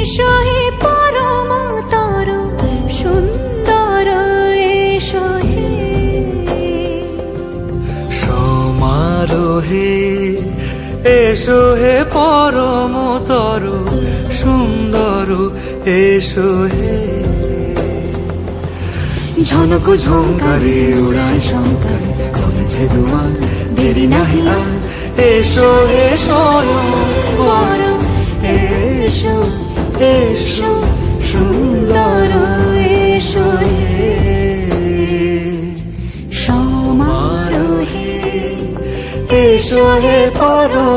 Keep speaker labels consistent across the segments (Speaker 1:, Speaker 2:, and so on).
Speaker 1: এসো হে পরম তর সুন্দর এসো হে
Speaker 2: সমারোহে এসো হে পরম তর সুন্দর এসো হে ঝনক ঝঙ্কারে উড়ায় শঙ্কর কমেছে দুয়ার দেরি নাহি আর। এসো স্বয়ং
Speaker 1: পরম এসো।
Speaker 2: এসো সুন্দর
Speaker 1: এসো সমারোহে
Speaker 2: এসো হে পরম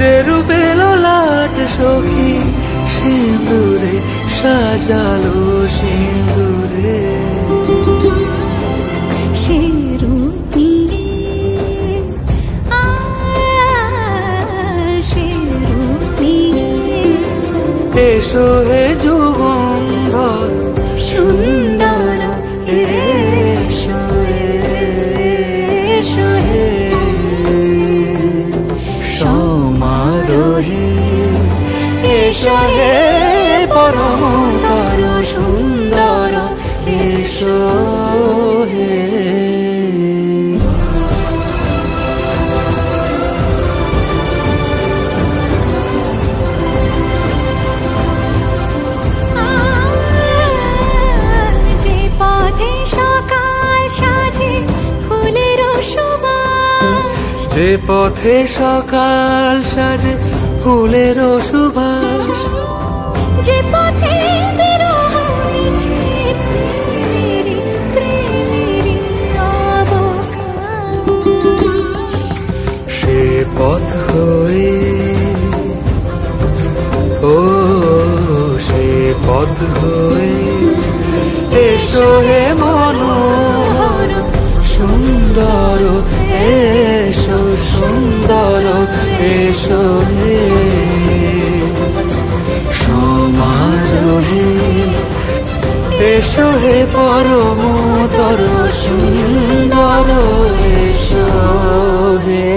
Speaker 1: যে রূপে
Speaker 2: লোলাট সখী সিঁদুরে সাজালো সিঁদুরে। এসো হে যুগন্ধর
Speaker 1: সুন্দর হে
Speaker 2: পরম তর সুন্দর এসো হে।
Speaker 1: যে পথে সকাল সাজে ফুলের সুবাস।
Speaker 2: যে পথে সে পথ হয়ে ও সে পথ হয়ে এসো হে মনোহর সুন্দর এসো সুন্দর এসো হে এসো হে পরম তর সুন্দর এসো হে